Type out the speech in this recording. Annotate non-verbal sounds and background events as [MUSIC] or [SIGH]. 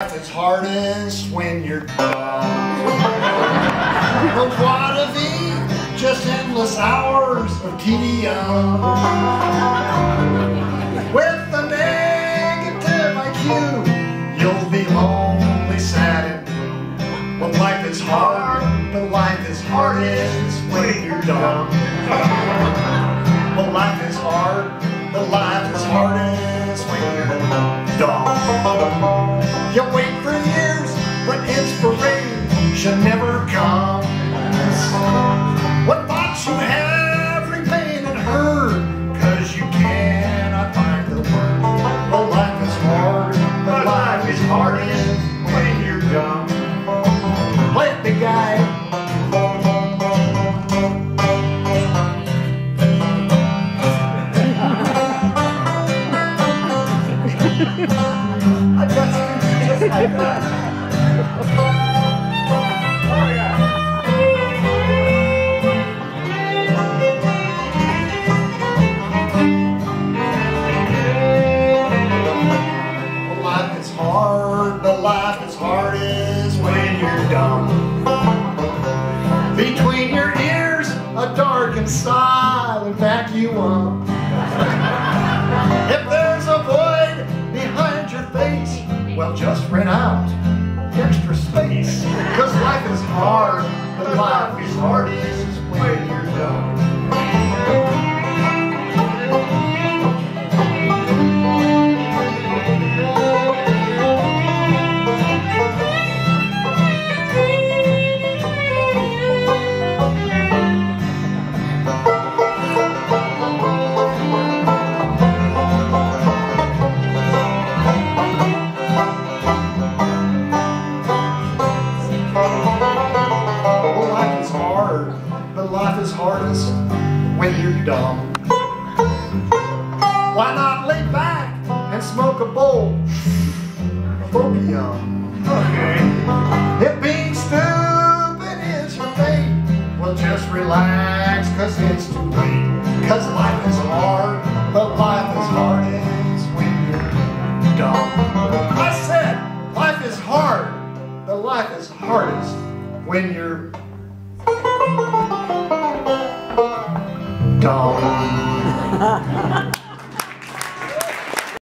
It's hardest when you're dumb. De vie, just endless hours of tedium. With the negative IQ, you'll be lonely, sad, and blue. But life is hard, but life is hardest when you're dumb. Life is hard, but life is hardest when you're dumb. Between your ears, a dark and silent vacuum. Hard, but life is hardest when you're dumb. Why not lay back and smoke a bowl of opium? Okay. If being stupid is your fate, well, just relax, cause it's too late. Cause life is hard, but life is hardest when you're dumb. I said, life is hard, but life is hardest when you're dumb. [LAUGHS]